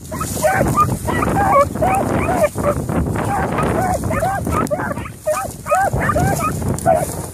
Oh, my God.